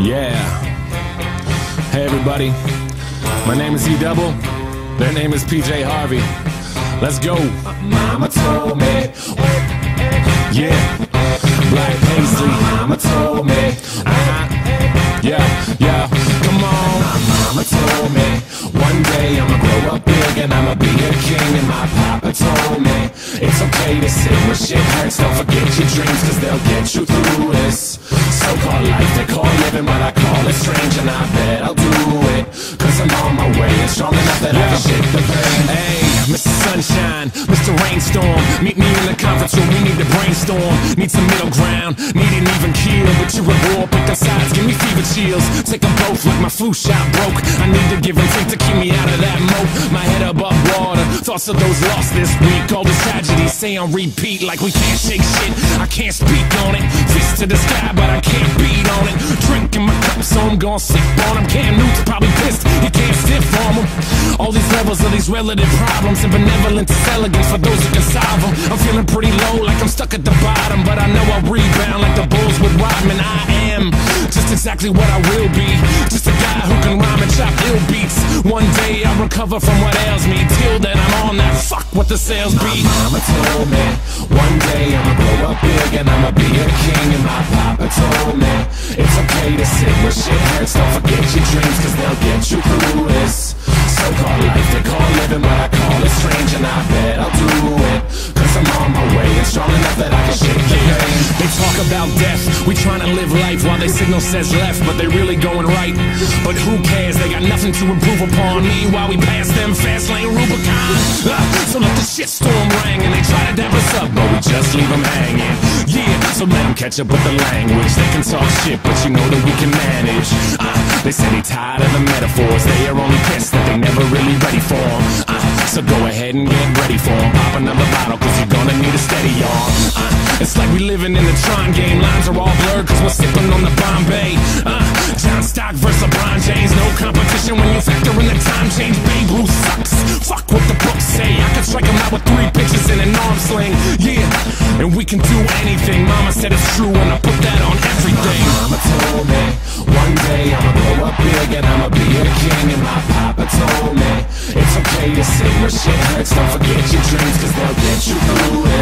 Yeah. Hey, everybody. My name is E Double. Their name is PJ Harvey. Let's go. Mama told me. Yeah. Black Paisley. Mama told me. Uh-huh. Yeah, yeah. Come on. My mama told me. One day I'ma grow up big and I'ma be a king. And my papa told me. It's okay to sit where shit hurts. Don't forget your dreams, cause they'll get you through this. So called life, they call living, but I call it strange. And I bet I'll do it. Cause I'm on my way and strong enough that I can shake the pain. Hey, Mr. Sunshine, Mr. Rainstorm. Meet me in the conference room, to brainstorm. Need some middle ground, need an even keel. But you're at war, pick sides, give me fever chills. Take them both like my flu shot broke. I need to give and take to keep me out of that moat. My head above water, thoughts of those lost this week. All this tragedy, say on repeat like we can't shake shit. I can't speak on it. Fist to the sky, but I can't beat on it. Drinking my cup, so I'm gonna sip on him. Cam Newton's probably pissed, can't stiff from him. All these levels of these relative problems and benevolence is elegance for those who can solve them. I'm feeling pretty low, like I'm stuck at the bottom, but I know I'll rebound like the Bulls with Rodman. I am just exactly what I will be. Just a guy who can rhyme and chop ill beats. One day I'll recover from what ails me. Till then, I'm on that fuck what the sales be. Mama told me one day I'ma grow up big and I'ma be a king. And my papa told me it's okay to sit where shit hurts. Don't forget your dreams, cause they'll get strong enough that I can shake pain. They talk about death, we trying to live life while they signal says left, but they really going right. But who cares? They got nothing to improve upon me while we pass them fast lane Rubicon. Ah, so let the shitstorm ring and they try to dap us up, but we just leave them hanging. Yeah, so let them catch up with the language. They can talk shit, but you know that we can manage. Ah, they say they tired of the metaphors. They are only pissed that they never really ready for 'em. Ah, so go ahead and get ready for 'em. Pop another living in the Tron game. Lines are all blurred, cause we're sipping on the Bombay. Uh, John Stock versus LeBron James. No competition when you factor in the time change. Babe Ruth sucks. Fuck what the books say. I can strike him out with three pitches in an arm sling. Yeah, and we can do anything. Mama said it's true, and I put that on everything. Mama told me one day I'ma grow up big and I'ma be a king. And my papa told me it's okay to sit where shit hurts. Don't forget your dreams, cause they'll get you through this.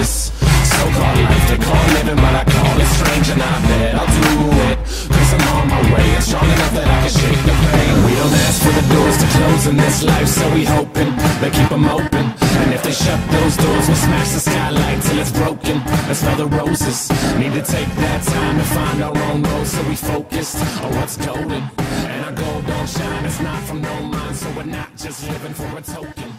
In this life, so we hoping they keep them open. And if they shut those doors, we'll smash the skylight till it's broken. Let's smell the roses. Need to take that time to find our own road, so we focused on what's golden. And our gold don't shine, it's not from no mind, so we're not just living for a token.